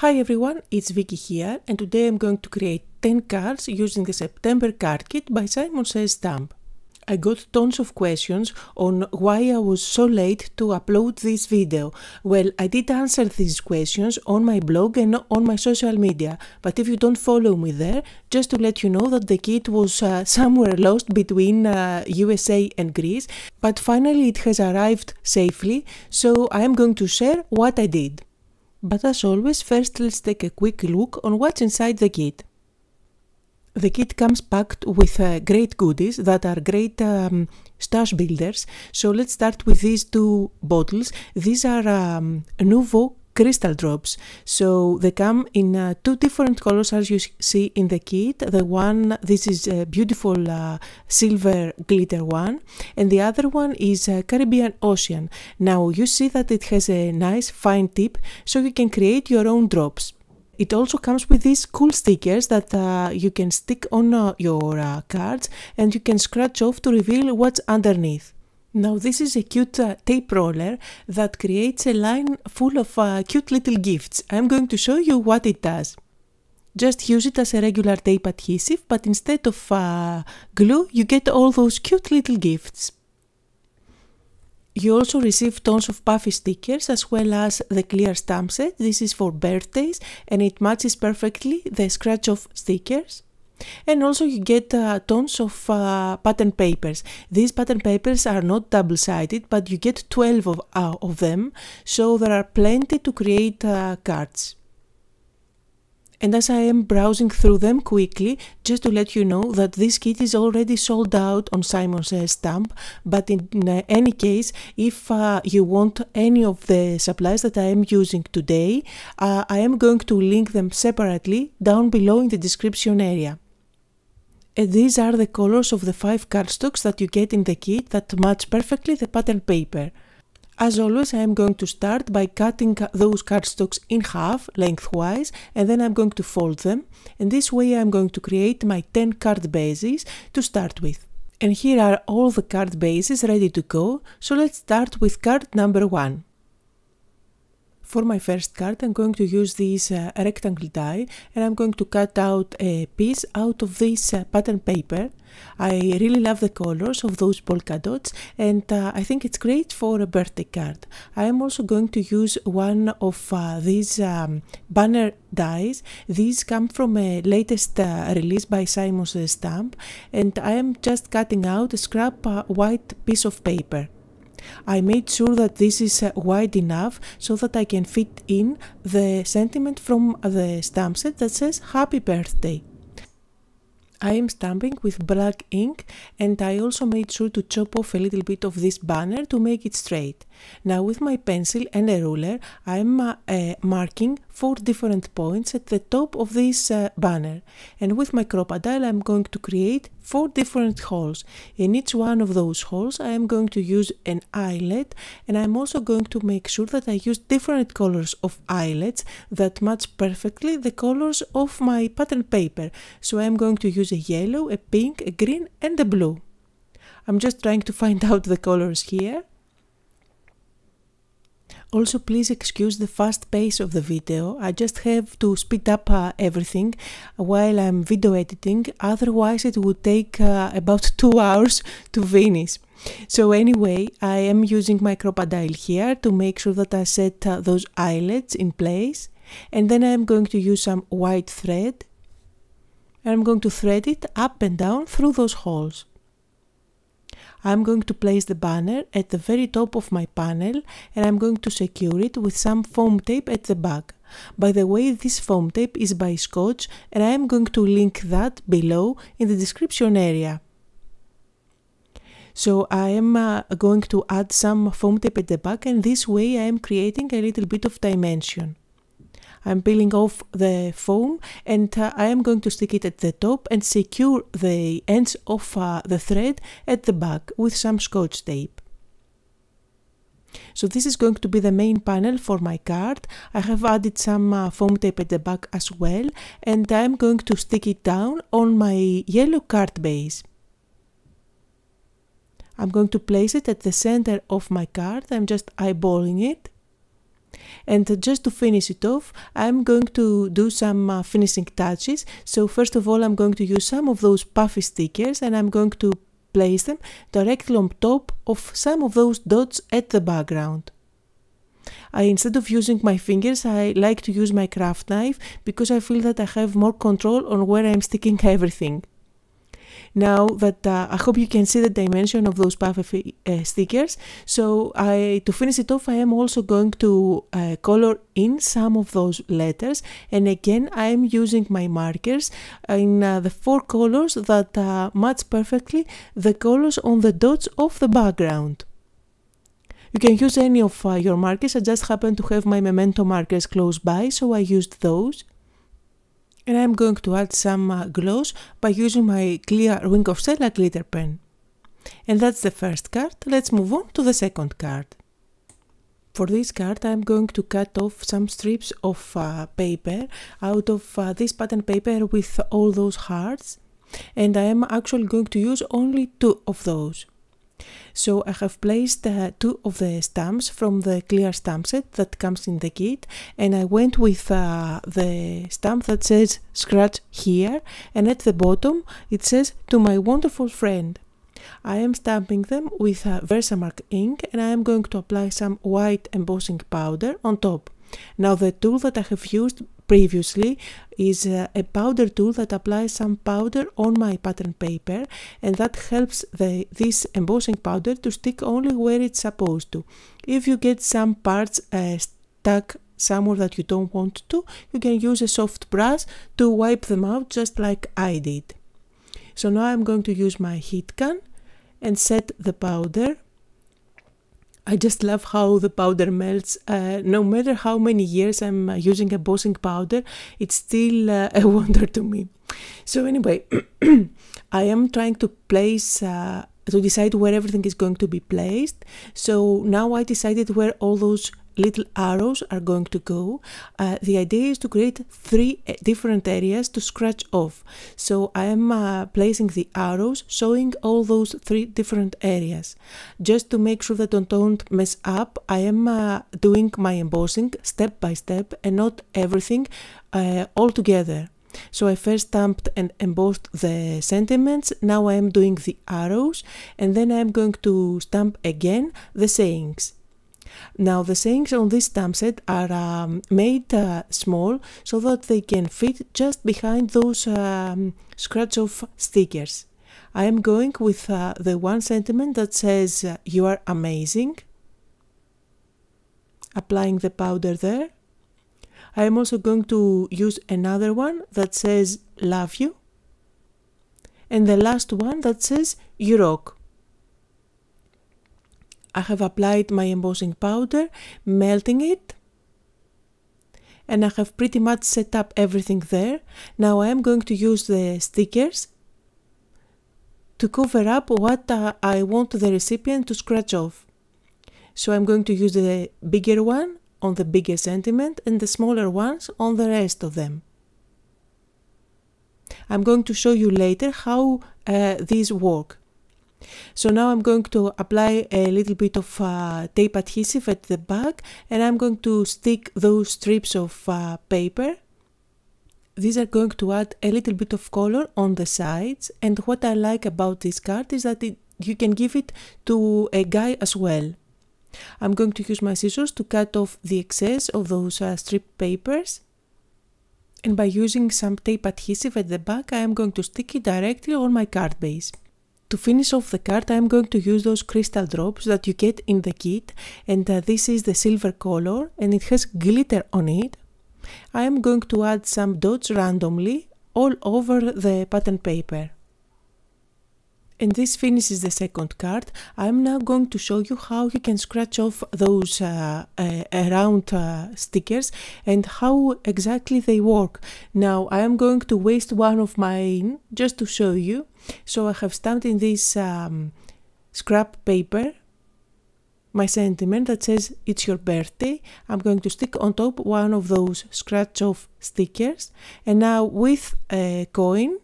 Hi everyone, it's Vicky here and today I'm going to create 10 cards using the September card kit by Simon Says Stamp. I got tons of questions on why I was so late to upload this video. Well, I did answer these questions on my blog and on my social media, but if you don't follow me there, just to let you know that the kit was uh, somewhere lost between uh, USA and Greece, but finally it has arrived safely, so I am going to share what I did. But as always, first let's take a quick look on what's inside the kit. The kit comes packed with uh, great goodies that are great um, stash builders. So let's start with these two bottles. These are um, crystal drops. So they come in uh, two different colors as you see in the kit. The one, this is a beautiful uh, silver glitter one, and the other one is uh, Caribbean Ocean. Now you see that it has a nice fine tip, so you can create your own drops. It also comes with these cool stickers that uh, you can stick on uh, your uh, cards and you can scratch off to reveal what's underneath. Now this is a cute uh, tape roller that creates a line full of uh, cute little gifts. I'm going to show you what it does. Just use it as a regular tape adhesive, but instead of uh, glue, you get all those cute little gifts. You also receive tons of puffy stickers as well as the clear stamp set. This is for birthdays and it matches perfectly the scratch off stickers. And also you get uh, tons of uh, pattern papers. These pattern papers are not double-sided, but you get 12 of, uh, of them, so there are plenty to create uh, cards. And as I am browsing through them quickly, just to let you know that this kit is already sold out on Simon Says Stamp, but in uh, any case, if uh, you want any of the supplies that I am using today, uh, I am going to link them separately down below in the description area. And these are the colors of the 5 cardstocks that you get in the kit that match perfectly the pattern paper. As always, I am going to start by cutting those cardstocks in half lengthwise and then I'm going to fold them and this way I'm going to create my 10 card bases to start with. And here are all the card bases ready to go, so let's start with card number 1. For my first card I'm going to use this uh, rectangle die and I'm going to cut out a piece out of this uh, pattern paper. I really love the colors of those polka dots and uh, I think it's great for a birthday card. I am also going to use one of uh, these um, banner dies. These come from a latest uh, release by Simon's Stamp and I am just cutting out a scrap uh, white piece of paper. I made sure that this is uh, wide enough so that I can fit in the sentiment from the stamp set that says happy birthday. I am stamping with black ink and I also made sure to chop off a little bit of this banner to make it straight. Now with my pencil and a ruler I am uh, uh, marking four different points at the top of this uh, banner and with my Crop-A-Dile I'm going to create four different holes. In each one of those holes I am going to use an eyelet and I'm also going to make sure that I use different colors of eyelets that match perfectly the colors of my pattern paper. So I'm going to use a yellow, a pink, a green and a blue. I'm just trying to find out the colors here. Also, please excuse the fast pace of the video. I just have to speed up uh, everything while I'm video editing, otherwise it would take uh, about two hours to finish. So anyway, I am using my Crop-A-Dile here to make sure that I set uh, those eyelets in place. And then I'm going to use some white thread. And I'm going to thread it up and down through those holes. I'm going to place the banner at the very top of my panel and I'm going to secure it with some foam tape at the back. By the way, this foam tape is by Scotch and I am going to link that below in the description area. So I am uh, going to add some foam tape at the back and this way I am creating a little bit of dimension. I'm peeling off the foam and uh, I am going to stick it at the top and secure the ends of uh, the thread at the back with some scotch tape. So this is going to be the main panel for my card. I have added some uh, foam tape at the back as well and I'm going to stick it down on my yellow card base. I'm going to place it at the center of my card. I'm just eyeballing it And just to finish it off, I'm going to do some uh, finishing touches. So first of all, I'm going to use some of those puffy stickers and I'm going to place them directly on top of some of those dots at the background. I, instead of using my fingers, I like to use my craft knife because I feel that I have more control on where I'm sticking everything. Now that uh, I hope you can see the dimension of those puffy uh, stickers. So I, to finish it off, I am also going to uh, color in some of those letters. And again, I am using my markers in uh, the four colors that uh, match perfectly the colors on the dots of the background. You can use any of uh, your markers. I just happen to have my memento markers close by, so I used those and I'm going to add some uh, gloss by using my clear Wink of Stella glitter pen. And that's the first card. Let's move on to the second card. For this card I'm going to cut off some strips of uh, paper out of uh, this pattern paper with all those hearts and I am actually going to use only two of those. So I have placed uh, two of the stamps from the clear stamp set that comes in the kit and I went with uh, the stamp that says scratch here and at the bottom it says to my wonderful friend. I am stamping them with uh, Versamark ink and I am going to apply some white embossing powder on top. Now the tool that I have used previously is uh, a powder tool that applies some powder on my pattern paper and that helps the, this embossing powder to stick only where it's supposed to. If you get some parts uh, stuck somewhere that you don't want to, you can use a soft brush to wipe them out just like I did. So now I'm going to use my heat gun and set the powder I just love how the powder melts. Uh, no matter how many years I'm uh, using embossing powder, it's still uh, a wonder to me. So anyway, I am trying to place uh, to decide where everything is going to be placed. So now I decided where all those little arrows are going to go. Uh, the idea is to create three uh, different areas to scratch off. So I am uh, placing the arrows showing all those three different areas. Just to make sure that I don't mess up, I am uh, doing my embossing step by step and not everything uh, all together. So I first stamped and embossed the sentiments, now I am doing the arrows and then I am going to stamp again the sayings. Now the sayings on this stamp set are um, made uh, small so that they can fit just behind those um, scratch off stickers. I am going with uh, the one sentiment that says uh, you are amazing, applying the powder there. I am also going to use another one that says love you and the last one that says you rock. I have applied my embossing powder, melting it, and I have pretty much set up everything there. Now I am going to use the stickers to cover up what I want the recipient to scratch off. So I'm going to use the bigger one on the bigger sentiment and the smaller ones on the rest of them. I'm going to show you later how uh, these work. So now I'm going to apply a little bit of uh, tape adhesive at the back and I'm going to stick those strips of uh, paper. These are going to add a little bit of color on the sides and what I like about this card is that it, you can give it to a guy as well. I'm going to use my scissors to cut off the excess of those uh, strip papers and by using some tape adhesive at the back I am going to stick it directly on my card base. To finish off the card I'm going to use those crystal drops that you get in the kit and uh, this is the silver color and it has glitter on it. I am going to add some dots randomly all over the pattern paper. And this finishes the second card. I'm now going to show you how you can scratch off those uh, uh, round uh, stickers and how exactly they work. Now I am going to waste one of mine just to show you. So I have stamped in this um, scrap paper my sentiment that says it's your birthday. I'm going to stick on top one of those scratch off stickers and now with a coin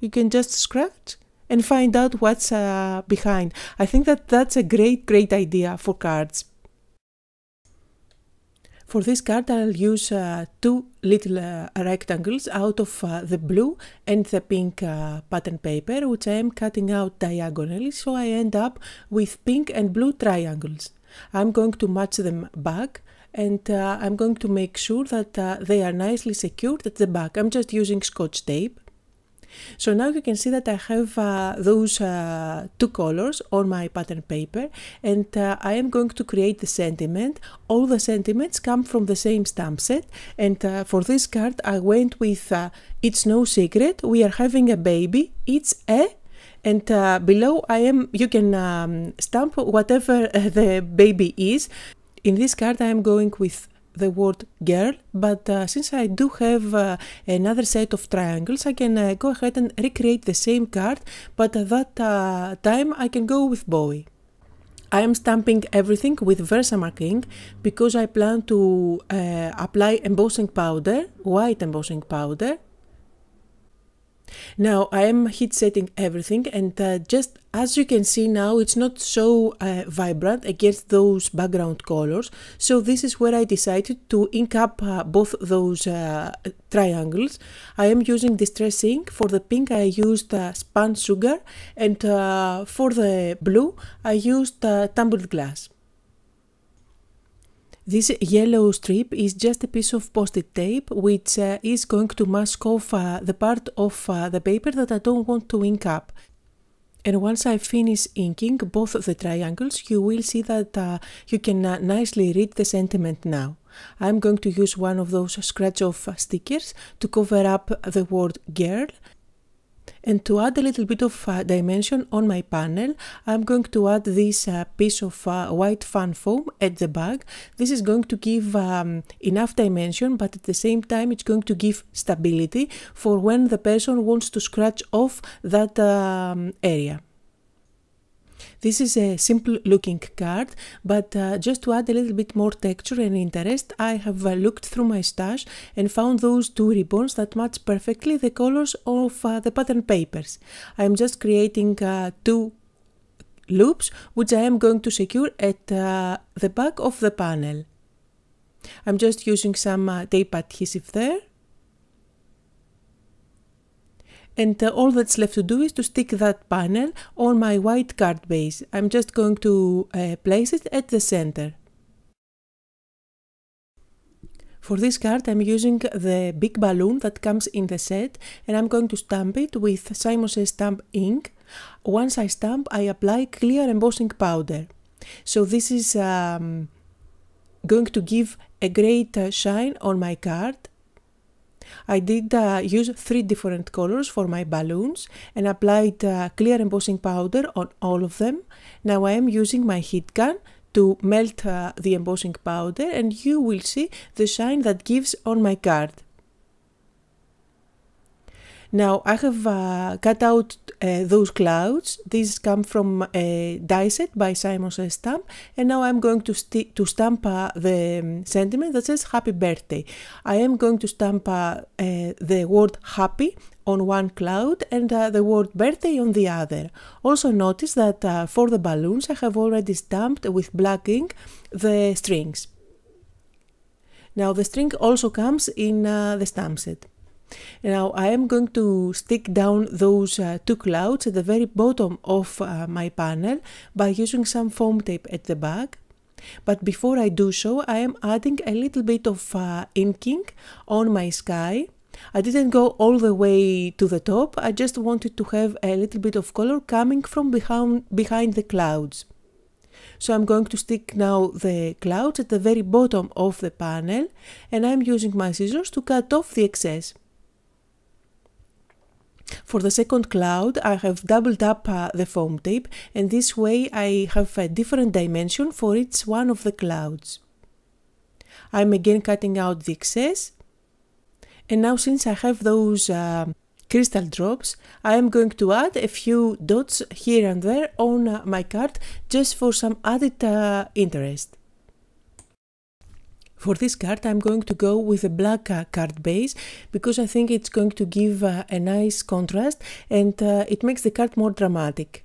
you can just scratch and find out what's uh, behind. I think that that's a great, great idea for cards. For this card I'll use uh, two little uh, rectangles out of uh, the blue and the pink uh, pattern paper which I am cutting out diagonally so I end up with pink and blue triangles. I'm going to match them back and uh, I'm going to make sure that uh, they are nicely secured at the back. I'm just using scotch tape. So now you can see that I have uh, those uh, two colors on my pattern paper and uh, I am going to create the sentiment. All the sentiments come from the same stamp set and for this card I went with It's No Secret, we are having a baby, it's a and uh, below I am you can um, stamp whatever the baby is. In this card I am going with the word girl, but uh, since I do have uh, another set of triangles, I can uh, go ahead and recreate the same card, but at that uh, time I can go with boy. I am stamping everything with Versamark ink because I plan to uh, apply embossing powder, white embossing powder, now I am heat setting everything and uh, just as you can see now it's not so uh, vibrant against those background colors so this is where I decided to ink up uh, both those uh, triangles. I am using distress ink, for the pink I used uh, spun sugar and uh, for the blue I used tumbled glass. This yellow strip is just a piece of post-it tape which uh, is going to mask off uh, the part of uh, the paper that I don't want to ink up. And once I finish inking both the triangles, you will see that uh, you can uh, nicely read the sentiment now. I'm going to use one of those scratch off stickers to cover up the word girl and to add a little bit of uh, dimension on my panel, I'm going to add this uh, piece of uh, white fun foam at the back. This is going to give um, enough dimension, but at the same time it's going to give stability for when the person wants to scratch off that um, area. This is a simple looking card, but uh, just to add a little bit more texture and interest, I have uh, looked through my stash and found those two ribbons that match perfectly the colors of uh, the pattern papers. I am just creating uh, two loops which I am going to secure at uh, the back of the panel. I'm just using some uh, tape adhesive there and uh, all that's left to do is to stick that panel on my white card base. I'm just going to uh, place it at the center. For this card I'm using the big balloon that comes in the set and I'm going to stamp it with Simon Says Stamp ink. Once I stamp I apply clear embossing powder. So this is um, going to give a great uh, shine on my card I did uh, use three different colors for my balloons and applied uh, clear embossing powder on all of them. Now I am using my heat gun to melt uh, the embossing powder and you will see the shine that gives on my card. Now I have uh, cut out uh, those clouds. These come from a die set by Simon Stamp and now I'm going to, to stamp uh, the um, sentiment that says happy birthday. I am going to stamp uh, uh, the word happy on one cloud and uh, the word birthday on the other. Also notice that for the balloons I have already stamped with black ink the strings. Now the string also comes in the stamp set. Now I am going to stick down those uh, two clouds at the very bottom of uh, my panel by using some foam tape at the back. But before I do so, I am adding a little bit of uh, inking on my sky. I didn't go all the way to the top, I just wanted to have a little bit of color coming from behind, behind the clouds. So I'm going to stick now the clouds at the very bottom of the panel and I'm using my scissors to cut off the excess. For the second cloud, I have doubled up uh, the foam tape and this way I have a different dimension for each one of the clouds. I'm again cutting out the excess and now since I have those uh, crystal drops, I am going to add a few dots here and there on uh, my card just for some added uh, interest. For this card I'm going to go with a black uh, card base because I think it's going to give uh, a nice contrast and uh, it makes the card more dramatic.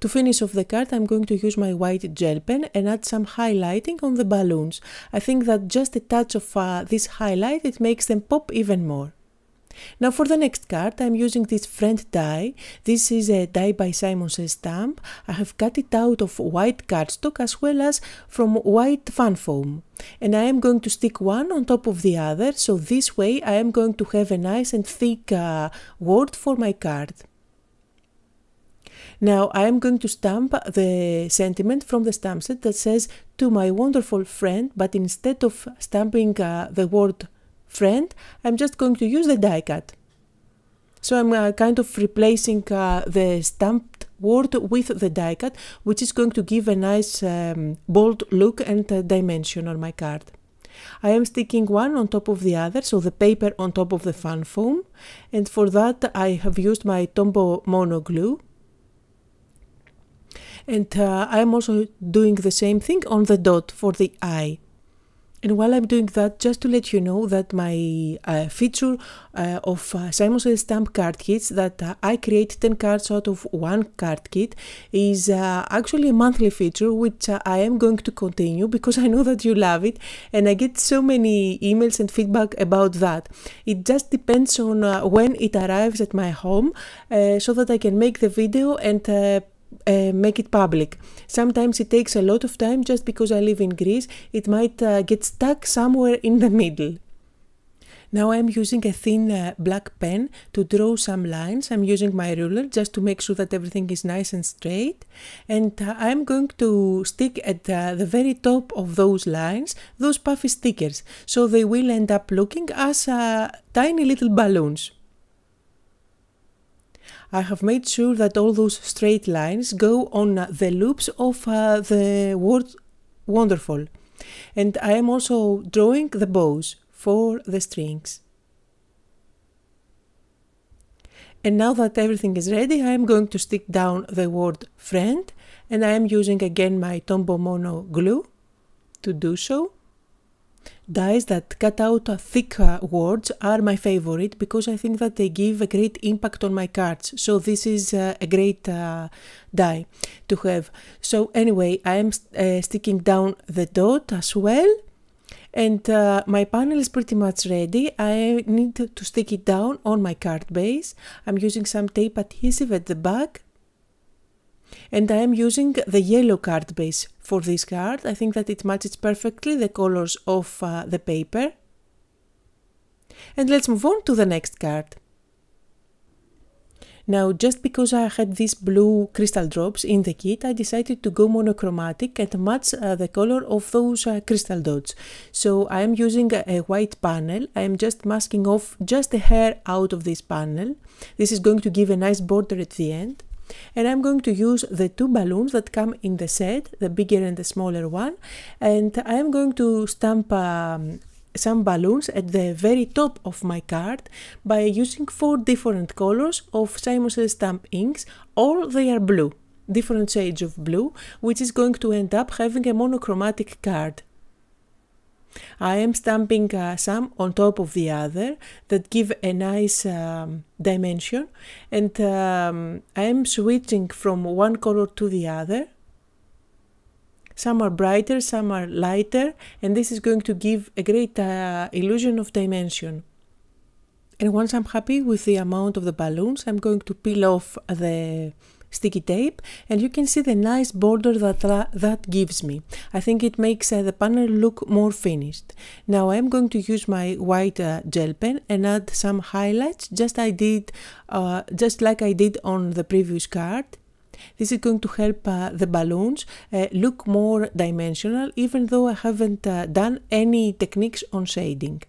To finish off the card, I'm going to use my white gel pen and add some highlighting on the balloons. I think that just a touch of uh, this highlight, it makes them pop even more. Now for the next card I'm using this friend die. This is a die by Simon Says stamp. I have cut it out of white cardstock as well as from white fun foam. And I am going to stick one on top of the other so this way I am going to have a nice and thick uh, word for my card. Now I am going to stamp the sentiment from the stamp set that says to my wonderful friend but instead of stamping uh, the word friend, I'm just going to use the die cut. So I'm uh, kind of replacing uh, the stamped word with the die cut, which is going to give a nice um, bold look and uh, dimension on my card. I am sticking one on top of the other, so the paper on top of the fun foam, and for that I have used my Tombow Mono glue. And uh, I am also doing the same thing on the dot for the eye. And while I'm doing that, just to let you know that my uh, feature uh, of uh, Simon Says stamp card kits that uh, I create 10 cards out of one card kit is uh, actually a monthly feature which uh, I am going to continue because I know that you love it and I get so many emails and feedback about that. It just depends on when it arrives at my home so that I can make the video and uh, make it public. Sometimes it takes a lot of time just because I live in Greece, it might uh, get stuck somewhere in the middle. Now I'm using a thin uh, black pen to draw some lines. I'm using my ruler just to make sure that everything is nice and straight. And uh, I'm going to stick at uh, the very top of those lines those puffy stickers. So they will end up looking as uh, tiny little balloons. I have made sure that all those straight lines go on the loops of uh, the word wonderful. And I am also drawing the bows for the strings. And now that everything is ready, I am going to stick down the word friend and I am using again my Tombow Mono glue to do so. Dies that cut out thick words are my favorite because I think that they give a great impact on my cards. So this is uh, a great uh, die to have. So anyway, I am uh, sticking down the dot as well. And uh, my panel is pretty much ready. I need to stick it down on my card base. I'm using some tape adhesive at the back and I am using the yellow card base for this card. I think that it matches perfectly the colors of uh, the paper. And let's move on to the next card. Now, just because I had these blue crystal drops in the kit, I decided to go monochromatic and match uh, the color of those uh, crystal dots. So I am using a, a, white panel. I am just masking off just a hair out of this panel. This is going to give a nice border at the end and I'm going to use the two balloons that come in the set, the bigger and the smaller one, and I'm going to stamp um, some balloons at the very top of my card by using four different colors of Simon Says Stamp inks, all they are blue, different shades of blue, which is going to end up having a monochromatic card. I am stamping uh, some on top of the other that give a nice um, dimension and um, I am switching from one color to the other. Some are brighter, some are lighter and this is going to give a great uh, illusion of dimension. And once I'm happy with the amount of the balloons, I'm going to peel off the sticky tape and you can see the nice border that that gives me. I think it makes uh, the panel look more finished. Now I'm going to use my white uh, gel pen and add some highlights just I did uh, just like I did on the previous card. This is going to help uh, the balloons uh, look more dimensional even though I haven't uh, done any techniques on shading.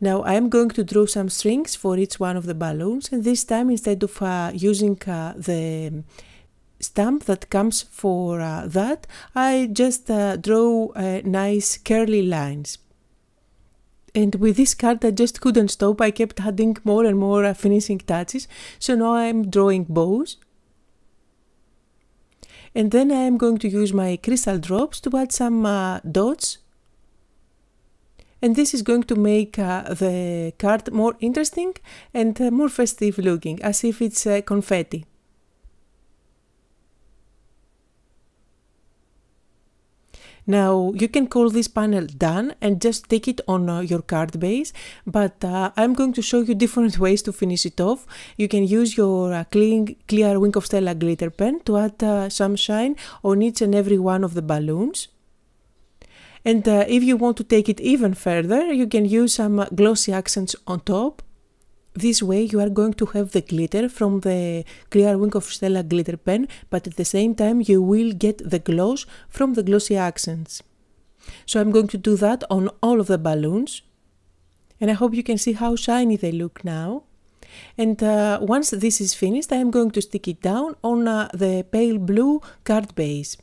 Now I am going to draw some strings for each one of the balloons and this time instead of uh, using uh, the stamp that comes for uh, that, I just uh, draw uh, nice curly lines. And with this card I just couldn't stop, I kept adding more and more uh, finishing touches, so now I'm drawing bows. And then I am going to use my crystal drops to add some dots and this is going to make uh, the card more interesting and uh, more festive looking, as if it's uh, confetti. Now you can call this panel done and just take it on uh, your card base, but uh, I'm going to show you different ways to finish it off. You can use your uh, clean, clear Wink of Stella glitter pen to add uh, some shine on each and every one of the balloons. And uh, if you want to take it even further, you can use some glossy accents on top this way you are going to have the glitter from the Clear Wink of Stella glitter pen, but at the same time you will get the gloss from the glossy accents. So I'm going to do that on all of the balloons. And I hope you can see how shiny they look now. And uh, once this is finished, I am going to stick it down on uh, the pale blue card base.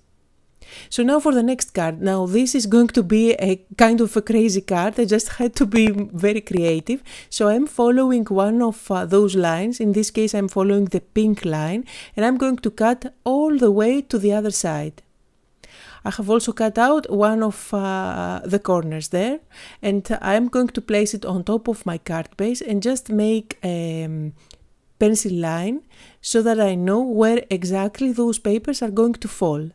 So now for the next card. Now this is going to be a kind of a crazy card. I just had to be very creative. So I'm following one of uh, those lines. In this case I'm following the pink line and I'm going to cut all the way to the other side. I have also cut out one of uh, the corners there and I'm going to place it on top of my card base and just make a um, pencil line so that I know where exactly those papers are going to fall.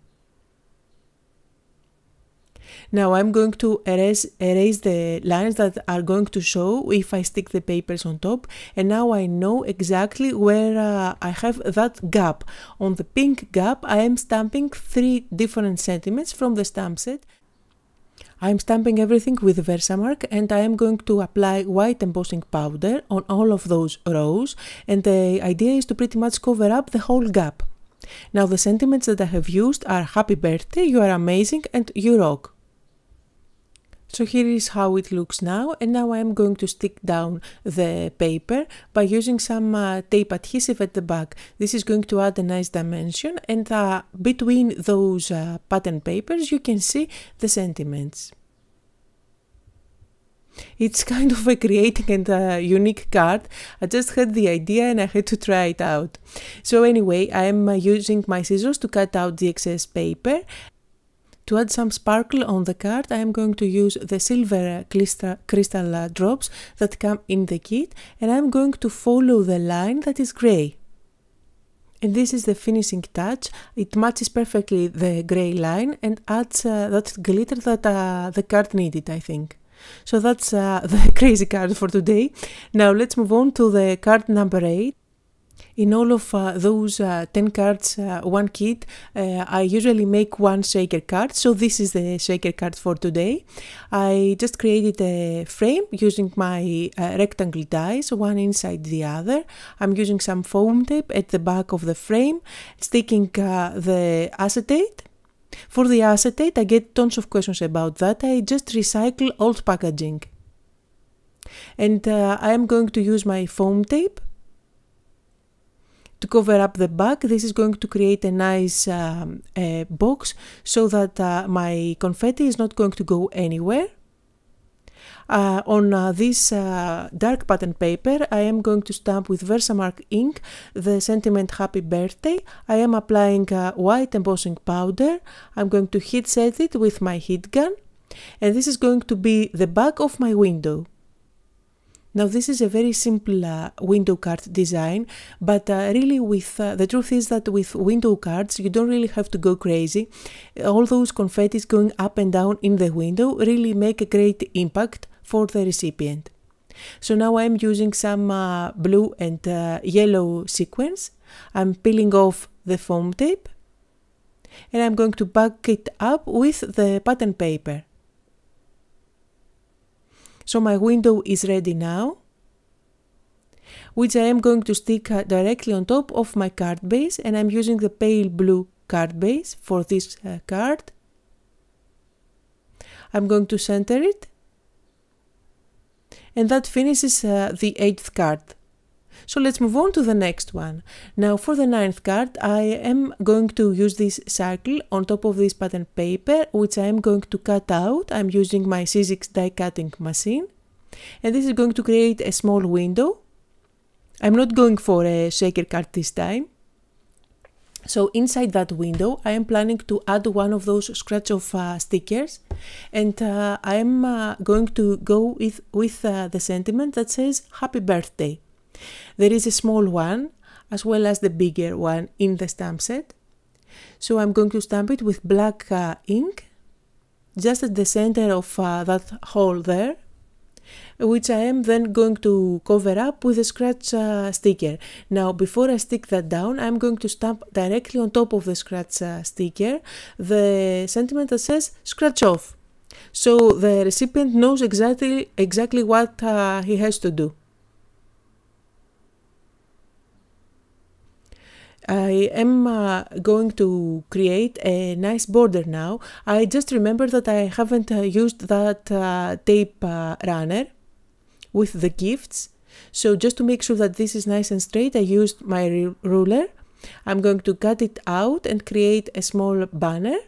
Now I'm going to erase, erase the lines that are going to show if I stick the papers on top and now I know exactly where uh, I have that gap. On the pink gap I am stamping three different sentiments from the stamp set. I'm stamping everything with Versamark and I am going to apply white embossing powder on all of those rows and the idea is to pretty much cover up the whole gap. Now the sentiments that I have used are happy birthday, you are amazing and you rock. So here is how it looks now and now I'm going to stick down the paper by using some uh, tape adhesive at the back. This is going to add a nice dimension and uh, between those uh, pattern papers you can see the sentiments. It's kind of a creating and a unique card. I just had the idea and I had to try it out. So anyway, I am uh, using my scissors to cut out the excess paper to add some sparkle on the card, I am going to use the silver crystal drops that come in the kit and I'm going to follow the line that is grey. And this is the finishing touch. It matches perfectly the grey line and adds uh, that glitter that uh, the card needed, I think. So that's uh, the crazy card for today. Now let's move on to the card number 8. In all of uh, those uh, 10 cards, uh, one kit, uh, I usually make one shaker card. So this is the shaker card for today. I just created a frame using my uh, rectangle dies, one inside the other. I'm using some foam tape at the back of the frame, sticking uh, the acetate. For the acetate, I get tons of questions about that. I just recycle old packaging. And I am going to use my foam tape to cover up the back. This is going to create a nice um, box so that uh, my confetti is not going to go anywhere. Uh, on uh, this uh, dark pattern paper, I am going to stamp with Versamark ink the sentiment Happy Birthday. I am applying uh, white embossing powder. I'm going to heat set it with my heat gun. And this is going to be the back of my window. Now this is a very simple uh, window card design, but uh, really with uh, the truth is that with window cards you don't really have to go crazy. All those confettis going up and down in the window really make a great impact for the recipient. So now I'm using some uh, blue and uh, yellow sequins. I'm peeling off the foam tape and I'm going to back it up with the pattern paper. So my window is ready now, which I am going to stick uh, directly on top of my card base and I'm using the pale blue card base for this uh, card. I'm going to center it and that finishes uh, the eighth card. So let's move on to the next one. Now for the ninth card, I am going to use this circle on top of this pattern paper, which I am going to cut out. I'm using my Sizzix die cutting machine. And this is going to create a small window. I'm not going for a shaker card this time. So inside that window, I am planning to add one of those scratch off uh, stickers and uh, I am uh, going to go with, with uh, the sentiment that says happy birthday. There is a small one as well as the bigger one in the stamp set. So I'm going to stamp it with black uh, ink just at the center of uh, that hole there which I am then going to cover up with a scratch uh, sticker. Now before I stick that down I'm going to stamp directly on top of the scratch uh, sticker the sentiment that says scratch off. So the recipient knows exactly, exactly what uh, he has to do. I am uh, going to create a nice border now. I just remember that I haven't uh, used that uh, tape uh, runner with the gifts. So just to make sure that this is nice and straight, I used my ruler. I'm going to cut it out and create a small banner,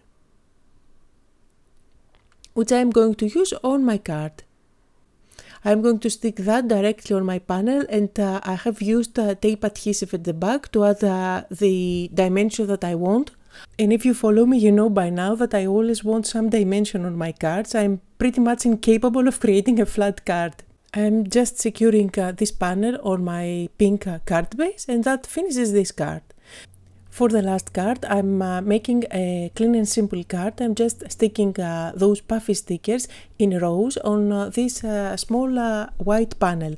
which I'm going to use on my card. I'm going to stick that directly on my panel and uh, I have used uh, tape adhesive at the back to add uh, the dimension that I want. And if you follow me, you know by now that I always want some dimension on my cards. I'm pretty much incapable of creating a flat card. I'm just securing uh, this panel on my pink uh, card base and that finishes this card. For the last card, I'm uh, making a clean and simple card. I'm just sticking uh, those puffy stickers in rows on uh, this uh, small uh, white panel.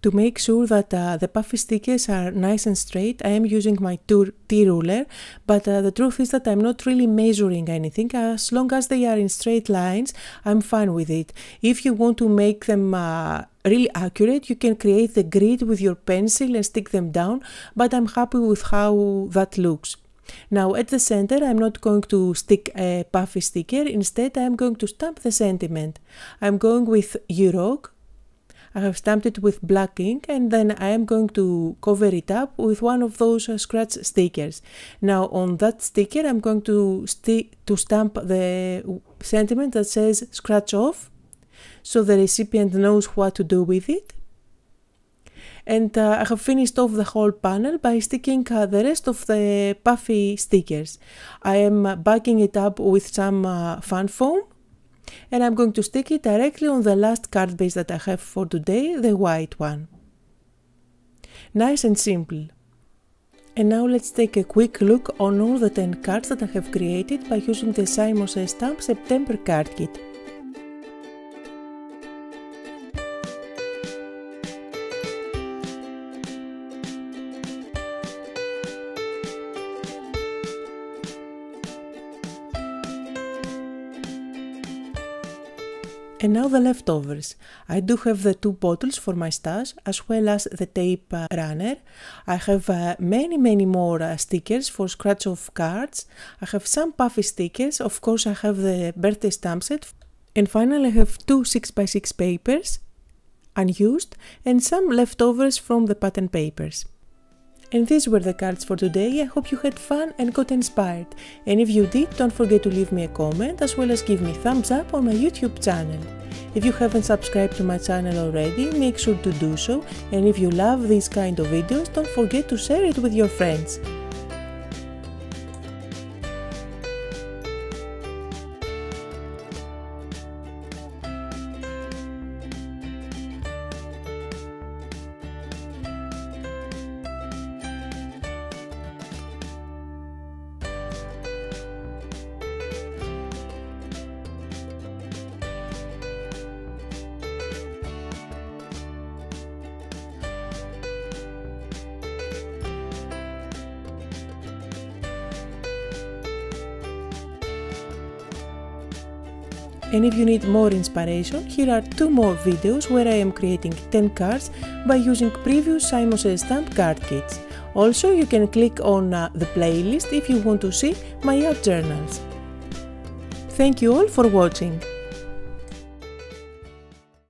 To make sure that uh, the puffy stickers are nice and straight, I am using my T-ruler, but the truth is that I'm not really measuring anything. As long as they are in straight lines, I'm fine with it. If you want to make them really accurate, you can create the grid with your pencil and stick them down, but I'm happy with how that looks. Now at the center I'm not going to stick a puffy sticker, instead I'm going to stamp the sentiment. I'm going with you rock I have stamped it with black ink and then I am going to cover it up with one of those uh, scratch stickers. Now on that sticker I'm going to, to stamp the sentiment that says scratch off so the recipient knows what to do with it. And uh, I have finished off the whole panel by sticking uh, the rest of the puffy stickers. I am backing it up with some uh, fun foam and I'm going to stick it directly on the last card base that I have for today, the white one. Nice and simple. And now let's take a quick look on all the 10 cards that I have created by using the Simon Says Stamp September card kit. Now the leftovers. I do have the two bottles for my stash as well as the tape uh, runner. I have uh, many many more uh, stickers for scratch off cards. I have some puffy stickers. Of course I have the birthday stamp set. And finally I have two 6x6 papers unused and some leftovers from the pattern papers. And these were the cards for today. I hope you had fun and got inspired. And if you did, don't forget to leave me a comment as well as give me thumbs up on my YouTube channel. If you haven't subscribed to my channel already, make sure to do so. And if you love these kind of videos, don't forget to share it with your friends. You need more inspiration, here are two more videos where I am creating 10 cards by using previous Simon Says Stamp card kits. Also, you can click on uh, the playlist if you want to see my art journals. Thank you all for watching.